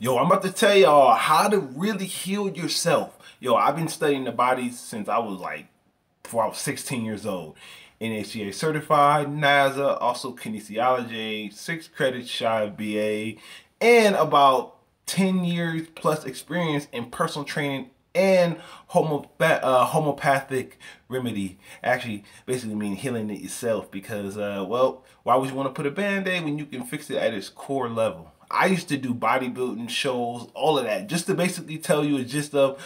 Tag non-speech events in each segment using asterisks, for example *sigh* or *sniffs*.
Yo, I'm about to tell y'all how to really heal yourself. Yo, I've been studying the body since I was like, before I was 16 years old. NHCA certified, NASM, also kinesiology, six credits shy of BA, and about 10 years plus experience in personal training and homopath uh, homeopathic remedy. Actually, basically mean healing it yourself because, uh, well, why would you want to put a band-aid when you can fix it at its core level? I used to do bodybuilding shows, all of that, just to basically tell you a gist of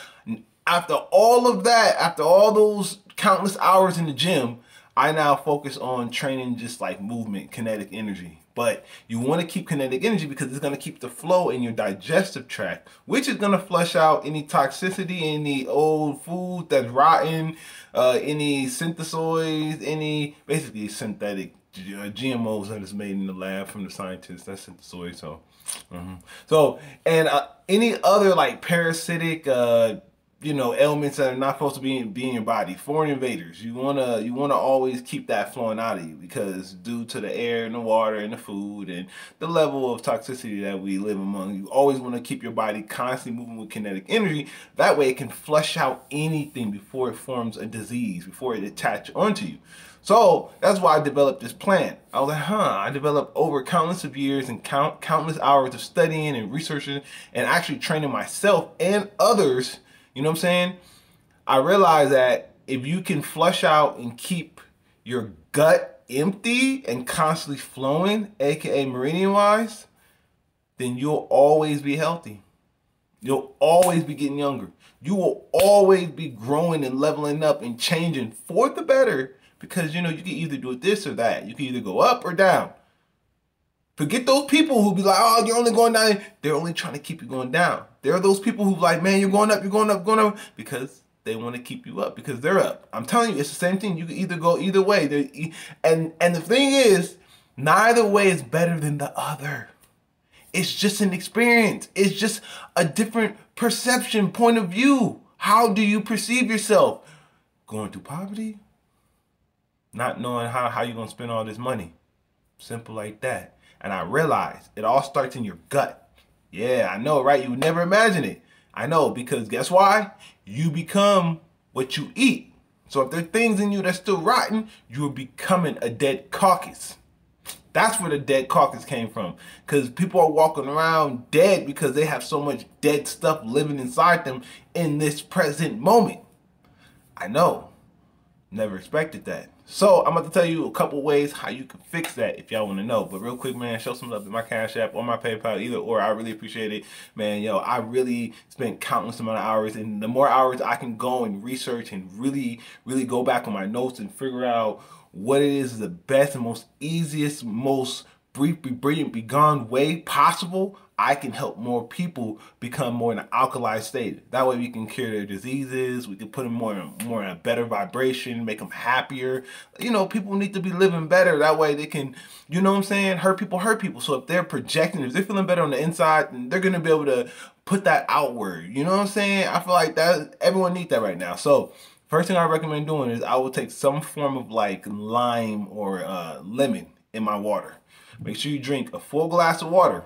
after all of that, after all those countless hours in the gym, I now focus on training just like movement, kinetic energy. But you want to keep kinetic energy because it's going to keep the flow in your digestive tract, which is going to flush out any toxicity, any old food that's rotten, uh, any synthesoids, any basically synthetic GMOs that is made in the lab from the scientists. That's synthesoid. So, mm -hmm. so and uh, any other like parasitic. Uh, you know elements that are not supposed to be in, be in your body. Foreign invaders. You want to you want to always keep that flowing out of you because due to the air and the water and the food and the level of toxicity that we live among you always want to keep your body constantly moving with kinetic energy. That way it can flush out anything before it forms a disease before it attach onto you. So that's why I developed this plan. I was like, huh, I developed over countless of years and count, countless hours of studying and researching and actually training myself and others you know what I'm saying? I realize that if you can flush out and keep your gut empty and constantly flowing, aka meridian wise, then you'll always be healthy. You'll always be getting younger. You will always be growing and leveling up and changing for the better because you know you can either do this or that. You can either go up or down. Forget those people who be like, oh, you're only going down. They're only trying to keep you going down. There are those people who be like, man, you're going up, you're going up, going up, because they want to keep you up because they're up. I'm telling you, it's the same thing. You can either go either way. And and the thing is, neither way is better than the other. It's just an experience. It's just a different perception, point of view. How do you perceive yourself? Going through poverty? Not knowing how, how you're going to spend all this money. Simple like that. And I realized it all starts in your gut. Yeah, I know, right? You would never imagine it. I know, because guess why? You become what you eat. So if there are things in you that's still rotten, you're becoming a dead carcass. That's where the dead carcass came from. Because people are walking around dead because they have so much dead stuff living inside them in this present moment. I know. Never expected that. So I'm about to tell you a couple ways how you can fix that if y'all want to know. But real quick, man, show some love in my Cash App or my PayPal, either or. I really appreciate it, man. Yo, I really spent countless amount of hours, and the more hours I can go and research and really, really go back on my notes and figure out what it is the best and most easiest, most brief, be brilliant, be gone way possible, I can help more people become more in an alkalized state. That way we can cure their diseases, we can put them more, in, more in a better vibration, make them happier. You know, people need to be living better. That way they can, you know what I'm saying, hurt people hurt people. So if they're projecting, if they're feeling better on the inside, they're going to be able to put that outward. You know what I'm saying? I feel like that everyone needs that right now. So first thing I recommend doing is I will take some form of like lime or uh, lemon in my water. Make sure you drink a full glass of water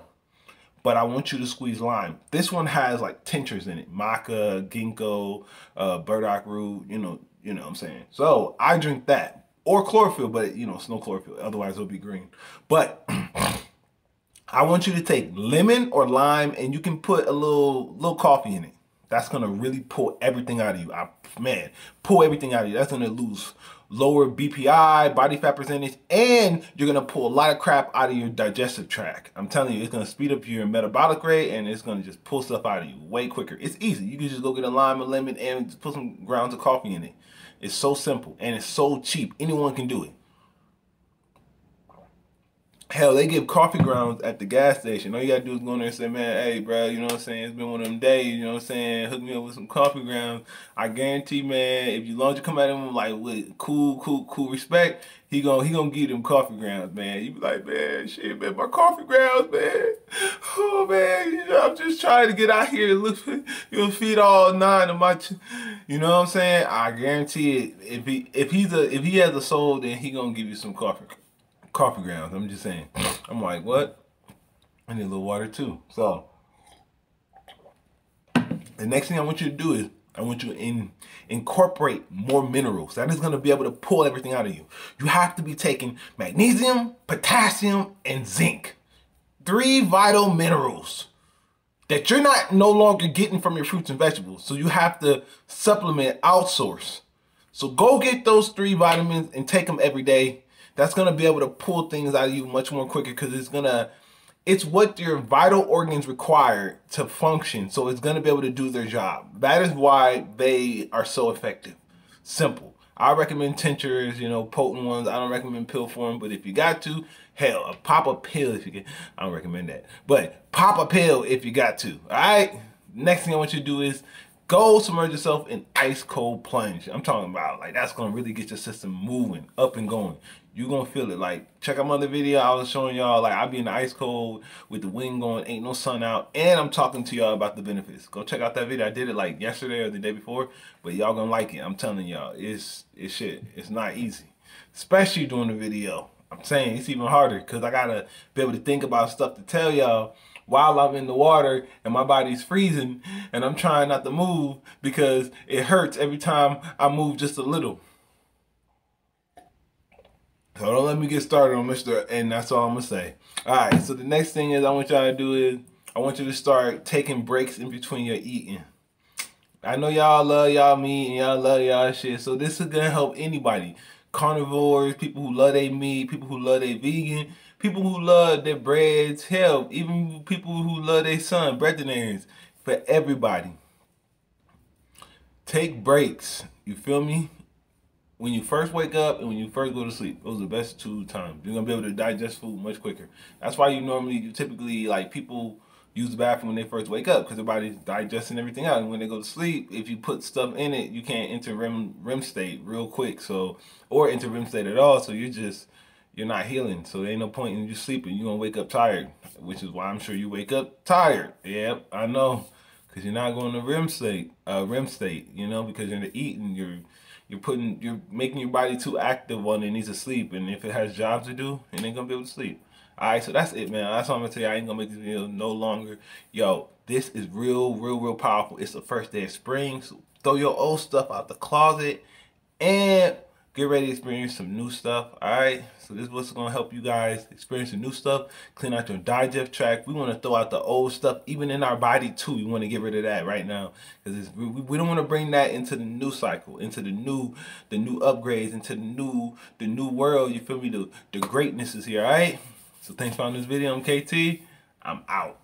but I want you to squeeze lime. This one has like tinctures in it, maca, ginkgo, uh, burdock root, you know, you know what I'm saying. So I drink that or chlorophyll, but you know, it's no chlorophyll, otherwise it'll be green. But *clears throat* I want you to take lemon or lime and you can put a little, little coffee in it. That's gonna really pull everything out of you. I, man, pull everything out of you. That's gonna lose lower BPI, body fat percentage, and you're gonna pull a lot of crap out of your digestive tract. I'm telling you, it's gonna speed up your metabolic rate and it's gonna just pull stuff out of you way quicker. It's easy. You can just go get a lime, a lemon, and put some grounds of coffee in it. It's so simple and it's so cheap. Anyone can do it. Hell, they give coffee grounds at the gas station. All you gotta do is go in there and say, man, hey, bro, you know what I'm saying? It's been one of them days, you know what I'm saying? Hook me up with some coffee grounds. I guarantee, man, if you long you come at him like with cool, cool, cool respect, he gonna he gonna give them coffee grounds, man. You be like, man, shit, man, my coffee grounds, man. Oh man, you know, I'm just trying to get out here and look, *laughs* you know, feed all nine of my, you know what I'm saying? I guarantee it. If he if he's a if he has a soul, then he gonna give you some coffee coffee grounds. I'm just saying. *sniffs* I'm like, what? I need a little water too. So, The next thing I want you to do is I want you to in, incorporate more minerals. That is going to be able to pull everything out of you. You have to be taking magnesium, potassium, and zinc. Three vital minerals that you're not no longer getting from your fruits and vegetables. So you have to supplement, outsource. So go get those three vitamins and take them every day. That's going to be able to pull things out of you much more quicker because it's going to it's what your vital organs require to function. So it's going to be able to do their job. That is why they are so effective. Simple. I recommend tinctures, you know, potent ones. I don't recommend pill form, but if you got to, hell, pop a pill if you get. I don't recommend that, but pop a pill if you got to. All right. Next thing I want you to do is go submerge yourself in ice cold plunge. I'm talking about like that's gonna really get your system moving, up and going you gonna feel it. Like check out my other video. I was showing y'all like I be in the ice cold with the wind going, ain't no sun out, and I'm talking to y'all about the benefits. Go check out that video. I did it like yesterday or the day before, but y'all gonna like it. I'm telling y'all, it's it's shit. It's not easy, especially doing the video. I'm saying it's even harder because I gotta be able to think about stuff to tell y'all while I'm in the water and my body's freezing and I'm trying not to move because it hurts every time I move just a little. So don't let me get started on Mr. And that's all I'm gonna say. All right. So the next thing is I want y'all to do is I want you to start taking breaks in between your eating. I know y'all love y'all meat and y'all love y'all shit. So this is gonna help anybody. Carnivores, people who love their meat, people who love their vegan, people who love their breads, hell, even people who love their sun, breatharians. For everybody. Take breaks. You feel me? When you first wake up and when you first go to sleep, those are the best two times. You're gonna be able to digest food much quicker. That's why you normally, you typically like people use the bathroom when they first wake up because their body's digesting everything out. And when they go to sleep, if you put stuff in it, you can't enter REM REM state real quick. So or enter REM state at all. So you're just you're not healing. So there ain't no point in you sleeping. You're gonna wake up tired, which is why I'm sure you wake up tired. Yep, I know. Cause you're not going to REM state, uh, REM state, you know, because you're eating, you're you're putting you're making your body too active when it needs to sleep. And if it has jobs to do it ain't gonna be able to sleep. All right so that's it man. That's all i'm gonna tell you. I ain't gonna make this video no longer. Yo this is real real real powerful. It's the first day of spring. So throw your old stuff out the closet. And get ready to experience some new stuff all right so this is what's going to help you guys experience some new stuff. Clean out your digest tract. We want to throw out the old stuff even in our body too. We want to get rid of that right now. Because we, we don't want to bring that into the new cycle into the new the new upgrades into the new the new world. You feel me? The the greatness is here all right so thanks for watching this video. I'm kt i'm out